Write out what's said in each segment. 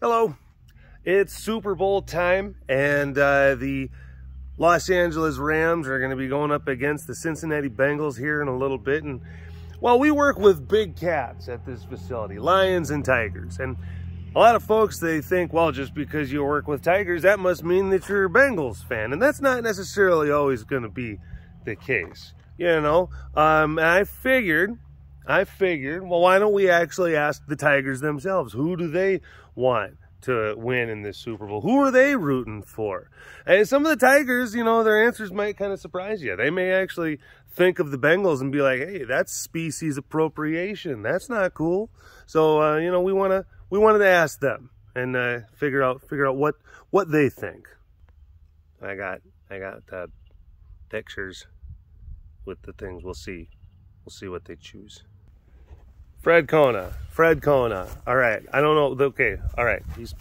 Hello. It's Super Bowl time, and uh, the Los Angeles Rams are going to be going up against the Cincinnati Bengals here in a little bit. And well, we work with big cats at this facility, lions and tigers. And a lot of folks, they think, well, just because you work with tigers, that must mean that you're a Bengals fan. And that's not necessarily always going to be the case. You know, um, I figured I figured, well, why don't we actually ask the Tigers themselves? Who do they want to win in this Super Bowl? Who are they rooting for? And some of the Tigers, you know, their answers might kind of surprise you. They may actually think of the Bengals and be like, hey, that's species appropriation. That's not cool. So, uh, you know, we want to, we wanted to ask them and uh, figure out, figure out what, what they think. I got, I got uh, pictures with the things. We'll see. We'll see what they choose. Fred Kona. Fred Kona. All right. I don't know. Okay. All right. He's,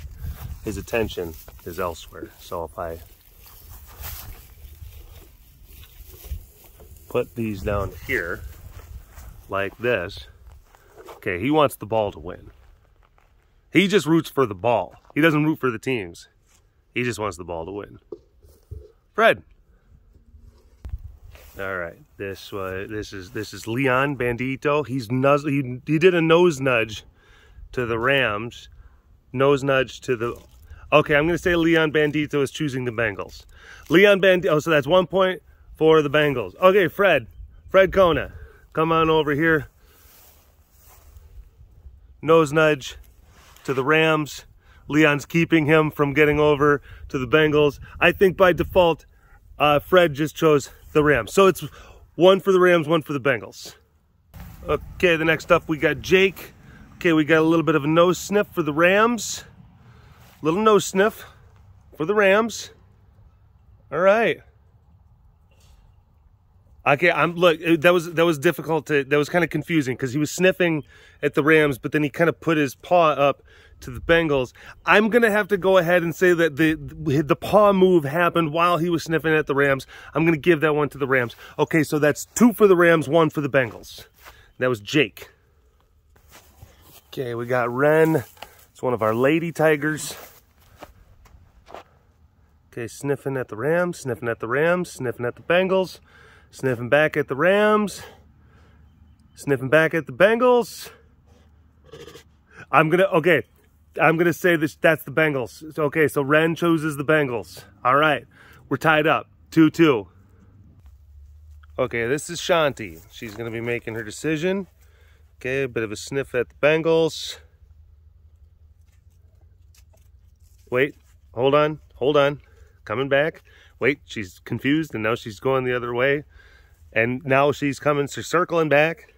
his attention is elsewhere. So if I put these down here like this, okay, he wants the ball to win. He just roots for the ball. He doesn't root for the teams. He just wants the ball to win. Fred. All right, this uh, this is this is Leon Bandito. He's nuz he he did a nose nudge to the Rams, nose nudge to the. Okay, I'm gonna say Leon Bandito is choosing the Bengals. Leon Bandito. Oh, so that's one point for the Bengals. Okay, Fred, Fred Kona, come on over here. Nose nudge to the Rams. Leon's keeping him from getting over to the Bengals. I think by default, uh, Fred just chose the Rams. So it's one for the Rams, one for the Bengals. Okay, the next up we got Jake. Okay, we got a little bit of a nose sniff for the Rams. Little nose sniff for the Rams. All right. Okay, I'm look. That was that was difficult to. That was kind of confusing because he was sniffing at the Rams, but then he kind of put his paw up to the Bengals. I'm gonna have to go ahead and say that the the paw move happened while he was sniffing at the Rams. I'm gonna give that one to the Rams. Okay, so that's two for the Rams, one for the Bengals. That was Jake. Okay, we got Ren. It's one of our lady tigers. Okay, sniffing at the Rams, sniffing at the Rams, sniffing at the Bengals. Sniffing back at the Rams. Sniffing back at the Bengals. I'm gonna, okay, I'm gonna say this, that's the Bengals. Okay, so Ren chooses the Bengals. All right, we're tied up, 2-2. Okay, this is Shanti. She's gonna be making her decision. Okay, a bit of a sniff at the Bengals. Wait, hold on, hold on. Coming back. Wait, she's confused and now she's going the other way. And now she's coming, she's circling back,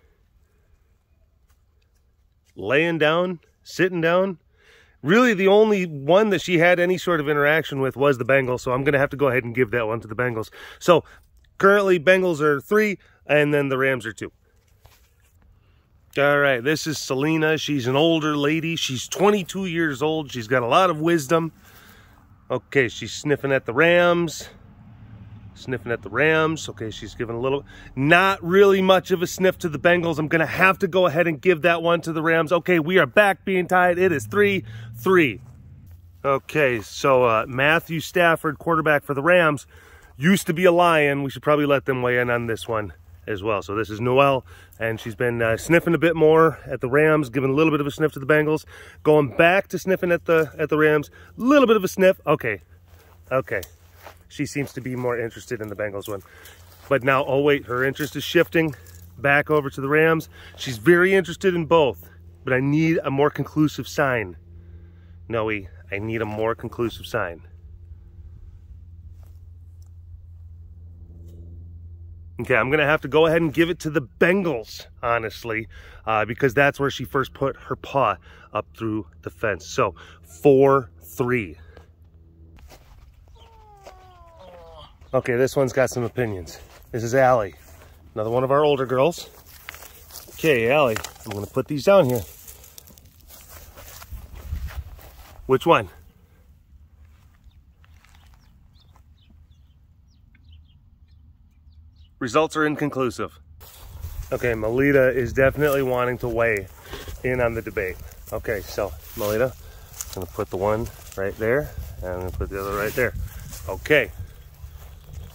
laying down, sitting down. Really, the only one that she had any sort of interaction with was the Bengals. So I'm going to have to go ahead and give that one to the Bengals. So currently, Bengals are three, and then the Rams are two. All right, this is Selena. She's an older lady. She's 22 years old. She's got a lot of wisdom. Okay, she's sniffing at the Rams sniffing at the Rams. Okay, she's giving a little, not really much of a sniff to the Bengals. I'm going to have to go ahead and give that one to the Rams. Okay, we are back being tied. It is 3-3. Okay, so uh, Matthew Stafford, quarterback for the Rams, used to be a Lion. We should probably let them weigh in on this one as well. So this is Noelle, and she's been uh, sniffing a bit more at the Rams, giving a little bit of a sniff to the Bengals, going back to sniffing at the at the Rams, a little bit of a sniff. Okay, okay she seems to be more interested in the Bengals one. But now, oh wait, her interest is shifting back over to the Rams. She's very interested in both, but I need a more conclusive sign. Noe, I need a more conclusive sign. Okay, I'm going to have to go ahead and give it to the Bengals, honestly, uh, because that's where she first put her paw up through the fence. So, 4-3. Okay, this one's got some opinions. This is Allie, another one of our older girls. Okay, Allie, I'm gonna put these down here. Which one? Results are inconclusive. Okay, Melita is definitely wanting to weigh in on the debate. Okay, so Melita, I'm gonna put the one right there, and I'm gonna put the other right there. Okay.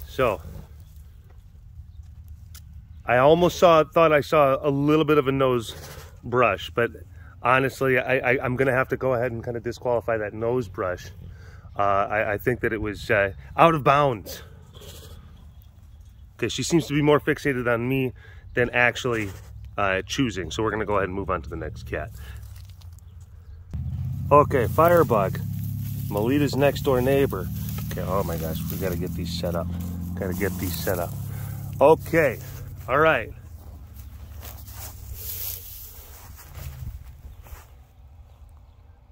So I almost saw thought I saw a little bit of a nose brush, but honestly, I, I, am gonna have to go ahead and kind of disqualify that nose brush. Uh, I, I, think that it was uh, out of bounds she seems to be more fixated on me than actually uh, choosing. So we're gonna go ahead and move on to the next cat. Okay, Firebug, Melita's next door neighbor. Okay, oh my gosh, we gotta get these set up. Gotta get these set up. Okay, all right.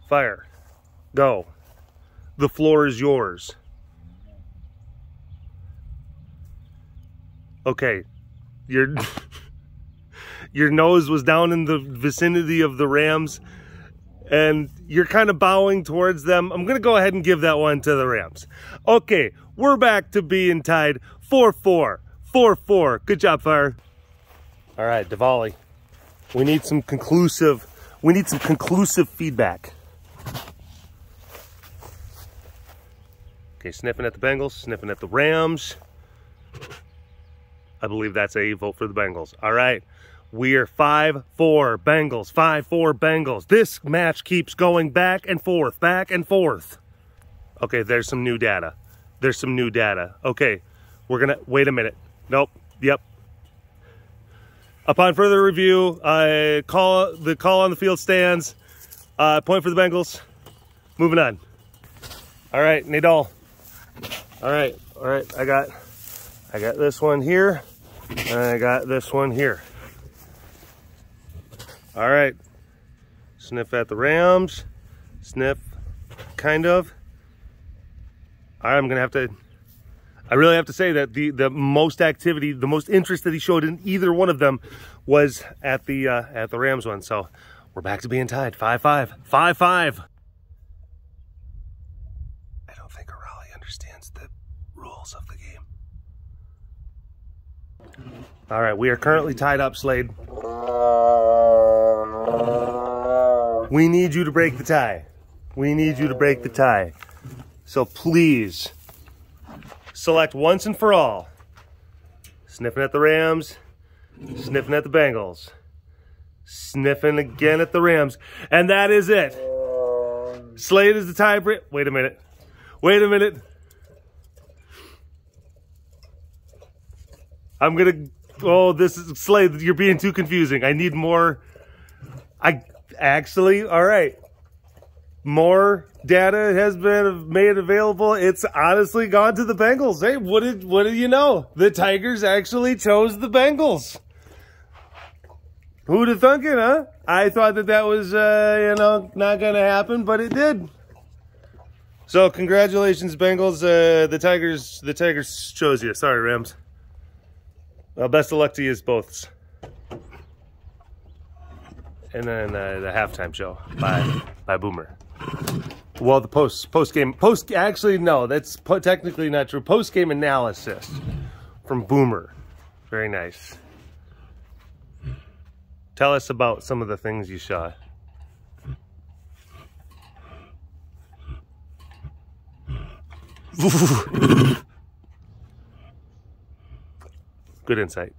Fire, go. The floor is yours. Okay, your your nose was down in the vicinity of the Rams and you're kind of bowing towards them. I'm to go ahead and give that one to the Rams. Okay, we're back to being tied 4-4. 4-4. Good job, Fire. All right, Diwali. We need some conclusive, we need some conclusive feedback. Okay, sniffing at the Bengals, sniffing at the Rams. I believe that's a vote for the Bengals. All right. We are 5-4 Bengals, 5-4 Bengals. This match keeps going back and forth, back and forth. Okay, there's some new data. There's some new data. Okay, we're gonna, wait a minute. Nope, yep. Upon further review, uh, call the call on the field stands. Uh, point for the Bengals. Moving on. All right, Nadal. All right, all right. I got, I got this one here, and I got this one here. All right, sniff at the Rams, sniff, kind of. I'm gonna have to, I really have to say that the, the most activity, the most interest that he showed in either one of them was at the, uh, at the Rams one. So we're back to being tied, 5-5, 5-5. of the game. All right, we are currently tied up, Slade. We need you to break the tie. We need you to break the tie. So please, select once and for all. Sniffing at the Rams, sniffing at the Bengals, sniffing again at the Rams. And that is it. Slade is the tiebreaker. Wait a minute. Wait a minute. I'm gonna. Oh, this is Slade. You're being too confusing. I need more. I actually. All right. More data has been made available. It's honestly gone to the Bengals. Hey, what did what did you know? The Tigers actually chose the Bengals. Who'd have thunk it, huh? I thought that that was, uh, you know, not going to happen, but it did. So, congratulations, Bengals. Uh, the Tigers, the Tigers chose you. Sorry, Rams. Well, best of luck to you both. And then uh, the halftime show by by Boomer. Well, the post post game post actually no, that's po technically not true. Post game analysis from Boomer. Very nice. Tell us about some of the things you saw. Good insight.